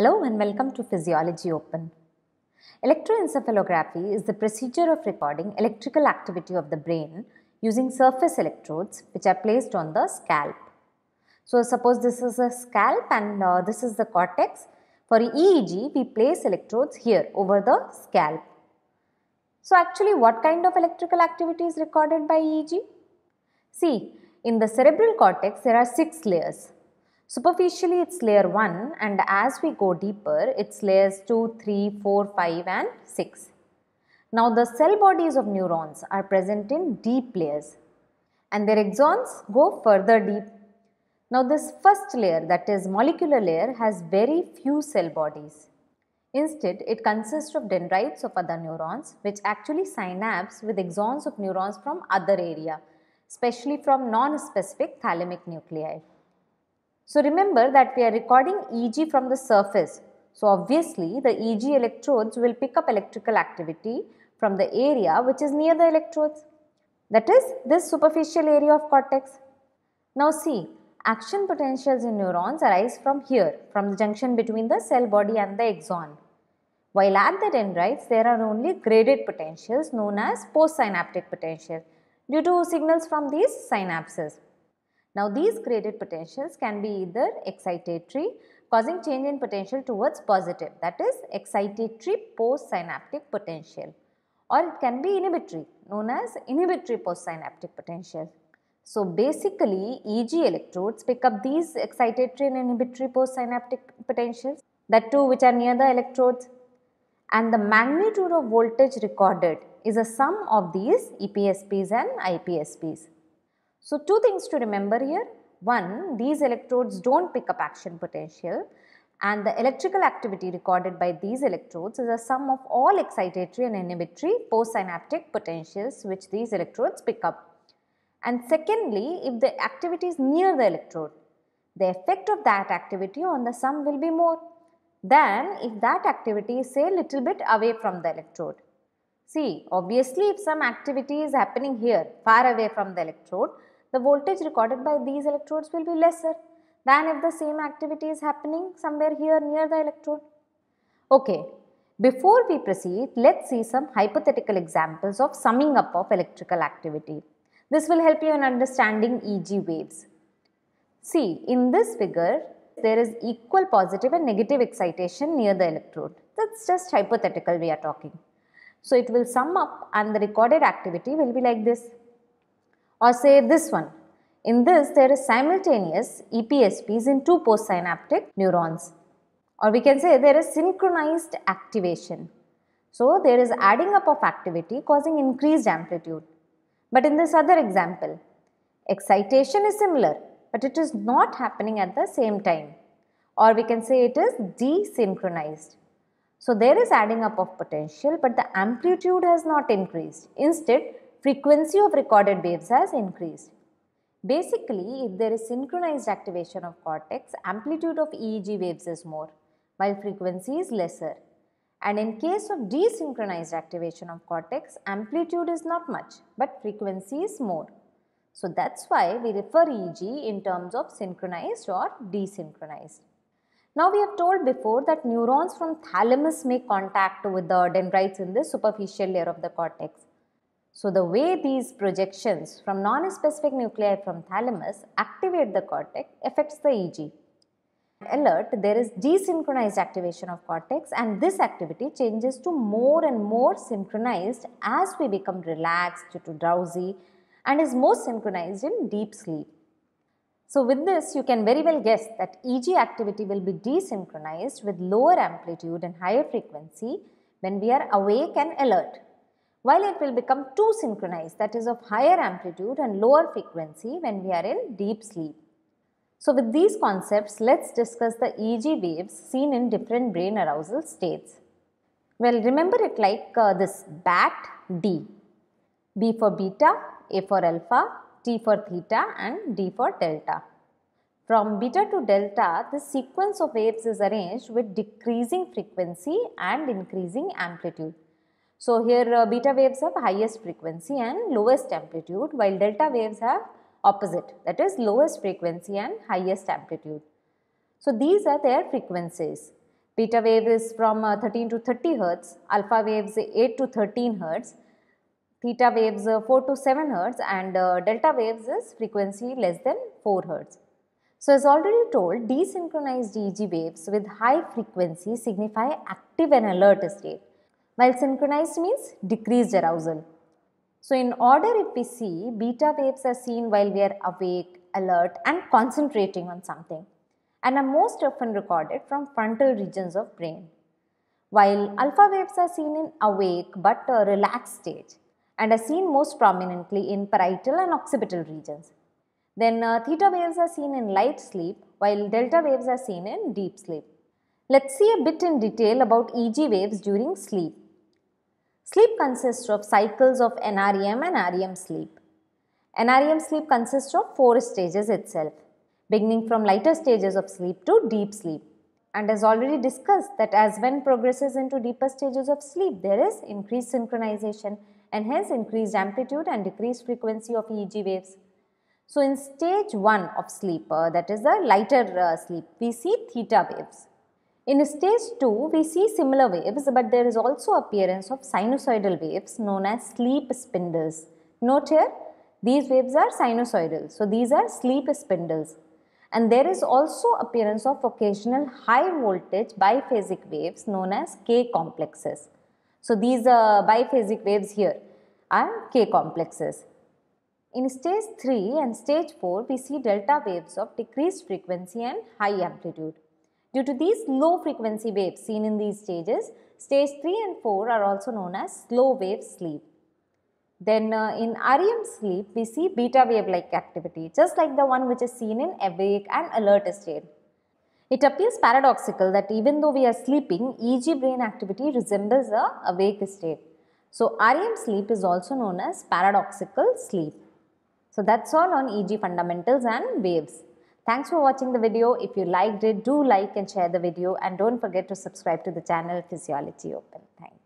Hello and welcome to Physiology Open. Electroencephalography is the procedure of recording electrical activity of the brain using surface electrodes which are placed on the scalp. So, suppose this is a scalp and uh, this is the cortex. For EEG, we place electrodes here over the scalp. So, actually what kind of electrical activity is recorded by EEG? See, in the cerebral cortex there are 6 layers. Superficially it's layer 1 and as we go deeper it's layers 2, 3, 4, 5 and 6. Now the cell bodies of neurons are present in deep layers and their axons go further deep. Now this first layer that is molecular layer has very few cell bodies. Instead, it consists of dendrites of other neurons which actually synapse with axons of neurons from other area, especially from non-specific thalamic nuclei. So remember that we are recording EEG from the surface. So obviously the EEG electrodes will pick up electrical activity from the area which is near the electrodes. That is this superficial area of cortex. Now see, action potentials in neurons arise from here, from the junction between the cell body and the axon. While at the dendrites, there are only graded potentials known as postsynaptic potential due to signals from these synapses. Now these graded potentials can be either excitatory causing change in potential towards positive that is excitatory postsynaptic potential or it can be inhibitory known as inhibitory postsynaptic potential. So basically EEG electrodes pick up these excitatory and inhibitory postsynaptic potentials that too which are near the electrodes and the magnitude of voltage recorded is a sum of these EPSPs and IPSPs. So, two things to remember here. One, these electrodes do not pick up action potential and the electrical activity recorded by these electrodes is a sum of all excitatory and inhibitory postsynaptic potentials which these electrodes pick up. And secondly, if the activity is near the electrode, the effect of that activity on the sum will be more than if that activity is say little bit away from the electrode. See, obviously if some activity is happening here far away from the electrode, the voltage recorded by these electrodes will be lesser than if the same activity is happening somewhere here near the electrode. Okay, before we proceed, let's see some hypothetical examples of summing up of electrical activity. This will help you in understanding EEG waves. See, in this figure, there is equal positive and negative excitation near the electrode. That's just hypothetical we are talking. So, it will sum up and the recorded activity will be like this or say this one. In this there is simultaneous EPSPs in two postsynaptic neurons or we can say there is synchronized activation. So there is adding up of activity causing increased amplitude. But in this other example, excitation is similar but it is not happening at the same time or we can say it is desynchronized. So there is adding up of potential but the amplitude has not increased. Instead, frequency of recorded waves has increased. Basically, if there is synchronized activation of cortex, amplitude of EEG waves is more, while frequency is lesser. And in case of desynchronized activation of cortex, amplitude is not much, but frequency is more. So that's why we refer EEG in terms of synchronized or desynchronized. Now we have told before that neurons from thalamus make contact with the dendrites in the superficial layer of the cortex. So the way these projections from non-specific nuclei from thalamus activate the cortex affects the EEG. Alert, there is desynchronized activation of cortex and this activity changes to more and more synchronized as we become relaxed to drowsy and is most synchronized in deep sleep. So with this you can very well guess that EEG activity will be desynchronized with lower amplitude and higher frequency when we are awake and alert while it will become too synchronized that is of higher amplitude and lower frequency when we are in deep sleep. So with these concepts, let's discuss the EEG waves seen in different brain arousal states. Well, remember it like uh, this BAT D. B for beta, A for alpha, T for theta and D for delta. From beta to delta, the sequence of waves is arranged with decreasing frequency and increasing amplitude. So here uh, beta waves have highest frequency and lowest amplitude while delta waves have opposite that is lowest frequency and highest amplitude. So these are their frequencies. Beta wave is from uh, 13 to 30 Hertz, alpha waves 8 to 13 Hertz, theta waves uh, 4 to 7 Hertz and uh, delta waves is frequency less than 4 Hertz. So as already told, desynchronized EEG waves with high frequency signify active and alert state, while synchronized means decreased arousal. So in order if we see, beta waves are seen while we are awake, alert and concentrating on something and are most often recorded from frontal regions of brain. While alpha waves are seen in awake but a relaxed stage and are seen most prominently in parietal and occipital regions. Then uh, theta waves are seen in light sleep while delta waves are seen in deep sleep. Let's see a bit in detail about EEG waves during sleep. Sleep consists of cycles of NREM and REM sleep. NREM sleep consists of four stages itself, beginning from lighter stages of sleep to deep sleep. And as already discussed that as when progresses into deeper stages of sleep, there is increased synchronization and hence increased amplitude and decreased frequency of EEG waves. So in stage 1 of sleep, uh, that is the lighter uh, sleep, we see theta waves. In stage 2, we see similar waves but there is also appearance of sinusoidal waves known as sleep spindles. Note here, these waves are sinusoidal. So, these are sleep spindles. And there is also appearance of occasional high voltage biphasic waves known as K complexes. So, these uh, biphasic waves here are K complexes. In stage 3 and stage 4, we see delta waves of decreased frequency and high amplitude. Due to these low frequency waves seen in these stages, stage 3 and 4 are also known as slow wave sleep. Then uh, in REM sleep, we see beta wave like activity, just like the one which is seen in awake and alert state. It appears paradoxical that even though we are sleeping, EEG brain activity resembles a awake state. So REM sleep is also known as paradoxical sleep. So that's all on EEG fundamentals and waves. Thanks for watching the video. If you liked it, do like and share the video and don't forget to subscribe to the channel Physiology Open. Thank you.